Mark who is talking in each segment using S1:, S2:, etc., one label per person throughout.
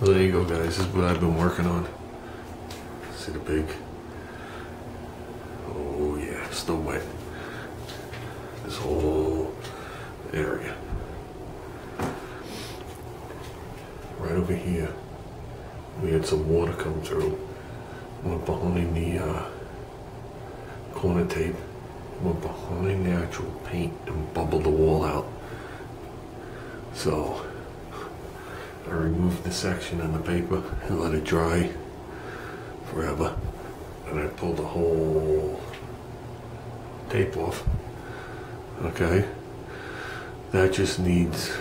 S1: Well, there you go, guys. This is what I've been working on. See the big. Oh, yeah, still wet. This whole area. Right over here, we had some water come through. Went behind the uh, corner tape. Went behind the actual paint and bubbled the wall out. So I removed the section on the paper and let it dry forever. And I pulled the whole tape off. Okay? That just needs,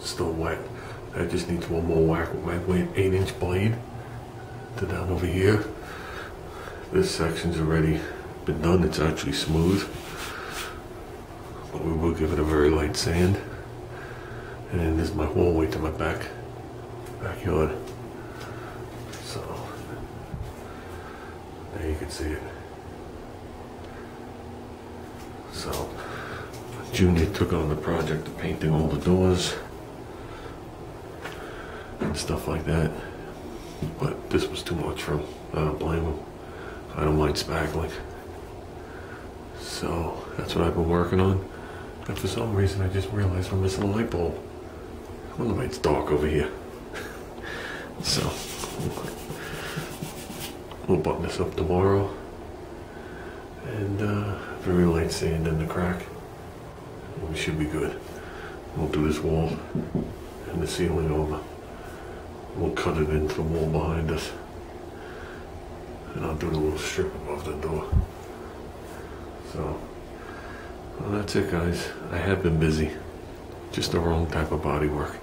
S1: still wet. That just needs one more whack with my 8 inch blade to down over here. This section's already been done. It's actually smooth. But we will give it a very light sand. And this is my hallway to my back backyard. So there you can see it. So Junior took on the project of painting all the doors and stuff like that. But this was too much for him. I don't blame him. I don't mind spackling. So that's what I've been working on. And for some reason I just realized I'm missing a light bulb. Why it's dark over here. so we'll button this up tomorrow. And uh, very light sand in the crack. We should be good. We'll do this wall and the ceiling over. We'll cut it into the wall behind us. And I'll do the little strip above the door. So, well, that's it, guys. I have been busy. Just the wrong type of body work.